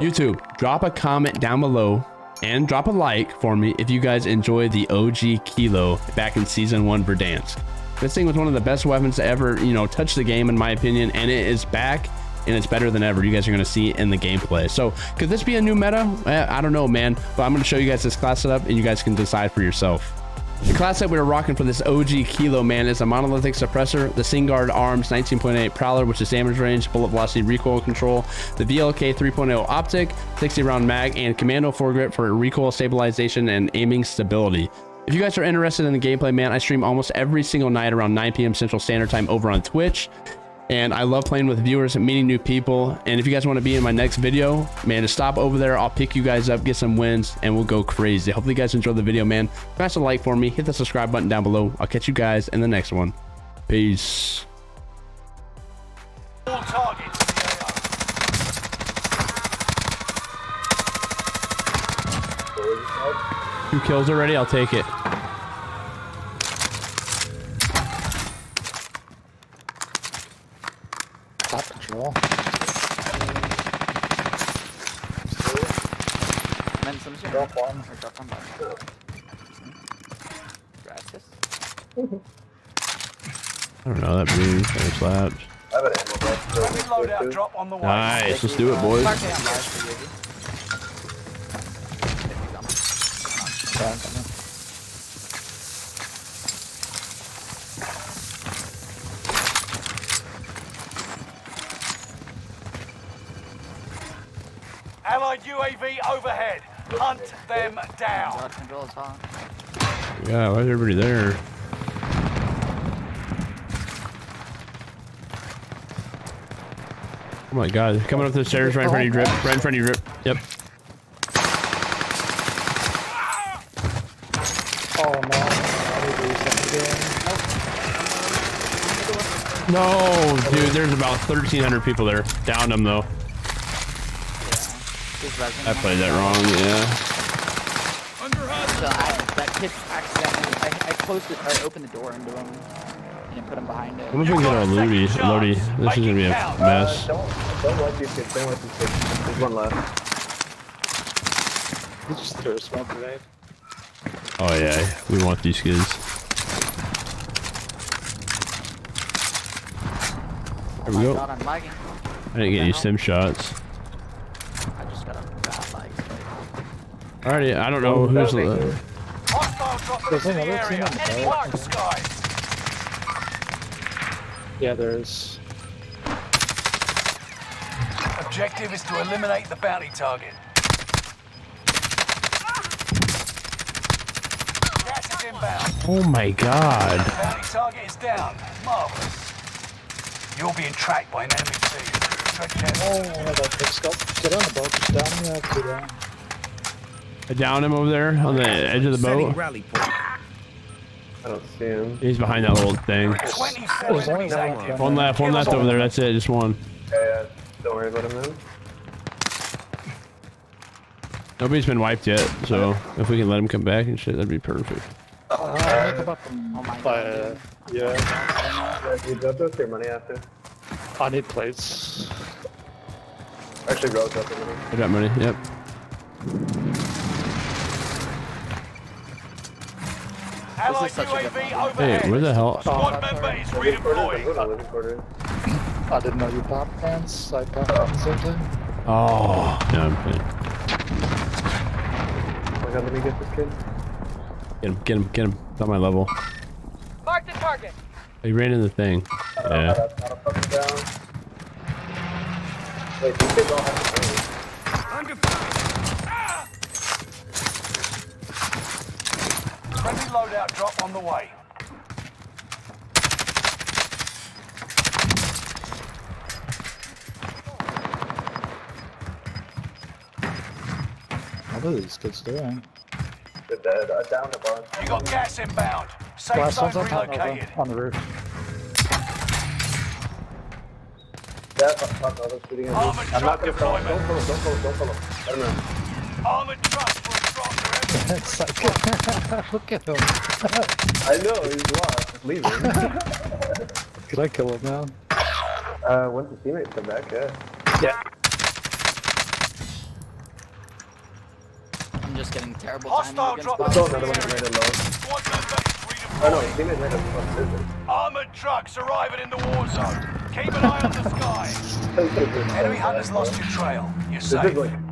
YouTube, drop a comment down below and drop a like for me if you guys enjoy the OG Kilo back in season one Verdansk. This thing was one of the best weapons to ever, you know, touch the game in my opinion, and it is back and it's better than ever. You guys are going to see in the gameplay. So could this be a new meta? Eh, I don't know, man, but I'm going to show you guys this class setup and you guys can decide for yourself. The class that we are rocking for this OG Kilo, man, is a monolithic suppressor, the Singuard Arms 19.8 Prowler, which is damage range, bullet velocity, recoil control, the VLK 3.0 optic, 60 round mag, and Commando foregrip for recoil stabilization and aiming stability. If you guys are interested in the gameplay, man, I stream almost every single night around 9 p.m. Central Standard Time over on Twitch and I love playing with viewers and meeting new people. And if you guys want to be in my next video, man, just stop over there. I'll pick you guys up, get some wins, and we'll go crazy. Hopefully you guys enjoyed the video, man. Smash a like for me. Hit the subscribe button down below. I'll catch you guys in the next one. Peace. Two kills already. I'll take it. Top control. Men som kör. Drop one. Drop one. Gracias. I don't know. That blue kind of slaps. I have an ammo box. so let's go loadout drop on the way. Nice. Let's do it, boys. Park down, guys, for you. Down, coming. Allied UAV overhead. Hunt them down. Dodge control is hot. Yeah, why is everybody there? Oh my god, coming up the stairs right in front of you, Drip. Right in front of you, Drip. Yep. Oh no. I need to reset the game. No, dude, there's about 1,300 people there. Downed them, though. He's resin. I played that wrong, yeah. So I, that kid accidentally, I, I closed it, I opened the door into him and put him behind it. What if we can get our Lodi? Lodi, this is gonna be a Uh, mess. don't, don't let these kids. Don't let these kids. There's one left. He just threw a smoke grenade. Oh yeah, we want these kids. There we go. God, I'm lagging. I didn't get any stim shots. I just got a bad lag. Alrighty, I don't know who's. Hostile dropping There's into the another team area. on the Enemy boat. Yeah, there's. Objective is to eliminate the bounty target. Gas is inbound. oh my god. Bounty target is down. Marvelous. You're being tracked by an enemy team. Tread carefully. Oh, one of that. Get on the boat. Just down. You have to down. I downed him over there on the edge of the boat. I don't see him. He's behind that little thing. 24 There's only enemies one left. One left, over there. That's it, just one. Yeah, don't worry about him then. Nobody's been wiped yet, so if we can let him come back and shit, that'd be perfect. Uh, I think. Oh my By, God, uh, yeah. Yeah, dude, don't your money after. I need plates. Actually, Rose up a minute. I got money. Yep. Allied such a good UAV overhead. Hey, where the hell? Squad member is Living quarters. I'm redeploying. going to living quarters. I didn't know you popped pants. I popped at the same time. Oh, no, I'm kidding. Oh my god, let me get this kid. Get him, get him, get him. It's on my level. Mark the target. Oh, he ran in the thing. Yeah. That's not a fucking down. Wait, these kids all have to play. Friendly loadout drop on the way. What are these kids doing? They're dead. I downed a bunch. You got gas inbound. Safe Last zone one's on top relocated. of on the roof. Yeah, fuck, fuck, no, they're shooting at me. Armored I'm not truck gonna follow. Don't deployment. follow, don't follow, don't follow. Let him know. Armored trucks will drop their it's like, look at him. I know, he's lost. Leave him. Could I kill him now? uh, once his teammates come back, yeah. Yeah. I'm just getting terrible Hostile timing drop against I saw another one rated low. Squad Oh no, redeploying. teammate hit us from. Armored trucks arriving in the war zone. Keep an eye on the sky. Enemy hunters lost your trail. You're safe.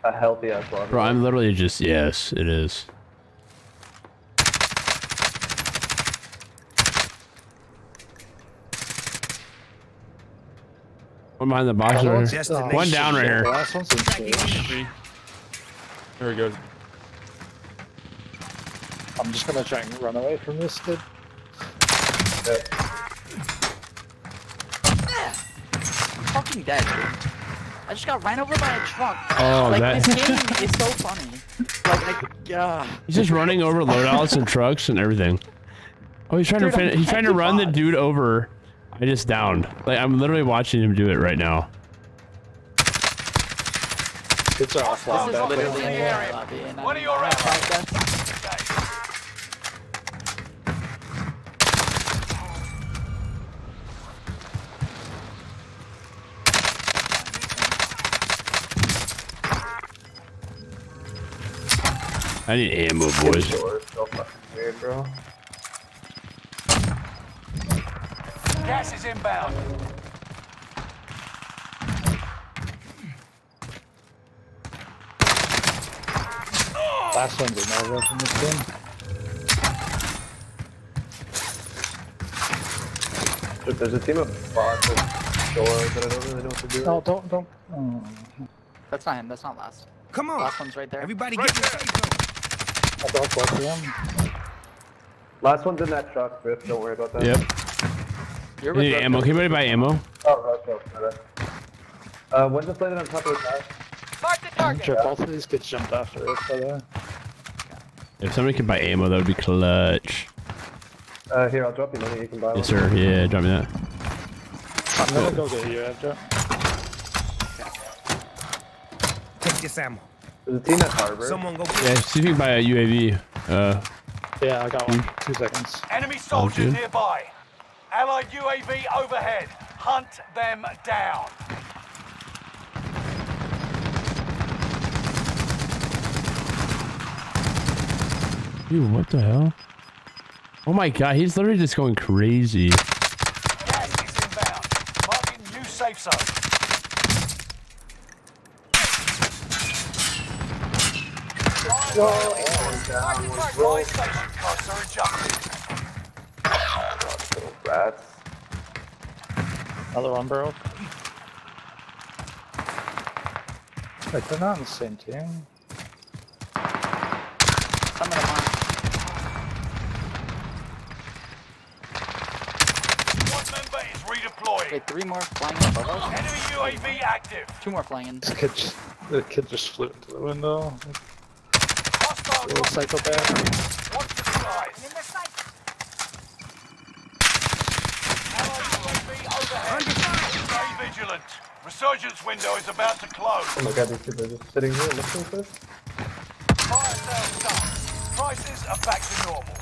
Is like a healthy ass lobby. Bro, I'm literally just yes, it is. One behind the box over here. One down right here. last one's in stage. There he goes. I'm just gonna try and run away from this kid. Fucking dead, dude. I just got ran over by a truck. Oh, like that- this game is so funny. Like, like uh, He's just running over loadouts and trucks and everything. Oh, he's trying Dude, to fin- he's trying to run the dude over. I just downed. Like I'm literally watching him do it right now. Kids are this is literally in the area. lobby, and One I'm I need ammo, boys. Doors so weird, bro. Gas is inbound. Last one's in over from this game. There- There's a team of bots with doors that I don't really know what to do. No, don't, don't. Oh, That's not him. That's not last. Come on. Last one's right there. Everybody get in the safe zone. I don't work him. Last one's in that truck, Griff. Don't worry about that. Yep. You're I with need ammo. Can anybody buy ammo? Oh, right, right, right. Uh, one's just landed on top of the car. Mark the target. sure both of these kids jumped after it, by the way. If somebody could buy ammo, that would be clutch. Uh, here, I'll drop you money. You can buy Yes, one. sir. Yeah, drop me that. I'm gonna go get you, Edge. Take this ammo. There's a team at Harbor. Someone go Yeah, see if you can buy a UAV. Uh, Yeah, I got one. Two seconds. Enemy soldiers dude. nearby. Allied UAV overhead. Hunt them down. dude, what the hell? Oh my god, he's literally just going crazy. Gas is inbound. Marking new safe zone. Buy station costs are adjusted. Little rats. Another one broke. Wait, they're not on the same team. Some of them are. Squad member is redeploying. Wait, three more flying above us. Enemy UAV active. Two more flying in. This kid just, the kid just flew into the window. Little psychopath. Resurgence window is about to close. Oh my god, these people are just sitting here listening to this? Fire sales done. Prices are back to normal.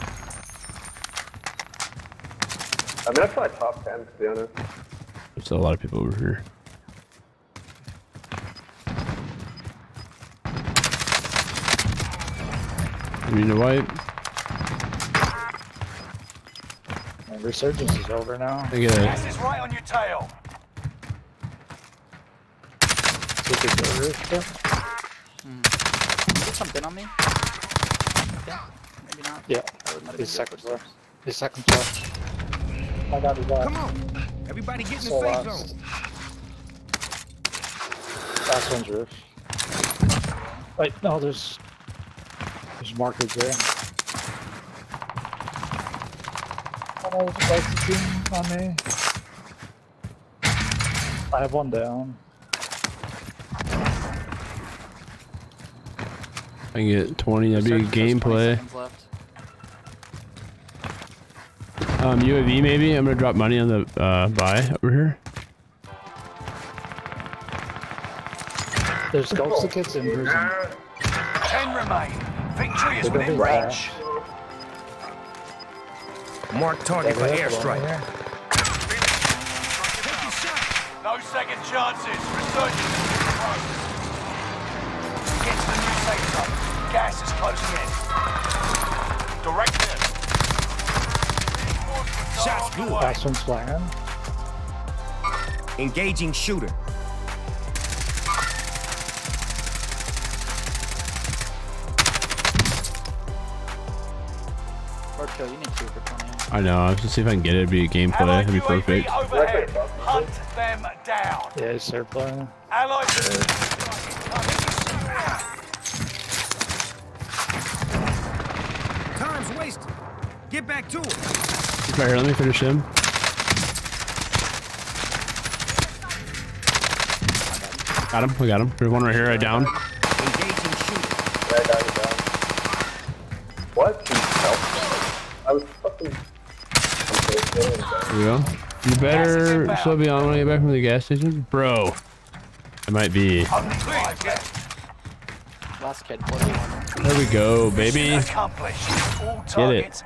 I mean, I fly top 10, to be honest. There's a lot of people over here. I mean, the white. And resurgence is over now. I get it. Gas is right on your tail. So we could go roof there. Is something on me? Okay. Maybe not. Yeah, That would- might have been his second floor. His second floor. I got his back. Come on. Everybody get in the safe last. zone. Last one's roof. Wait, no, there's there's markers there. No, there's a light team on me. I have one down. I can get 20. That'd be There's 20 gameplay. Um, UAV maybe. I'm gonna drop money on the uh, buy over here. There's ghost of kids in prison. Ten remain. Victory is within range. Mark target for airstrike. No second chances. Resurgence is in progress. Get to the new safe zone. Gas is closing in. Direct them. Shots good. Last. Engaging shooter. I know. I was gonna see if I can get it. It'd be a gameplay. Allied That'd be perfect. overhead. Hunt them down. Yeah, he's third flying. Allied Time's wasted. Get back to it. He's right here. Let me finish him. Got him. We got him. There's one right here. Right down. Engaging shooter. Yeah, down, down. What? I was fucking. I'm so scared. There we go. You better still be on when I get back from the gas station, bro. It might be. Only five left. Last kid, There we go, baby. All it.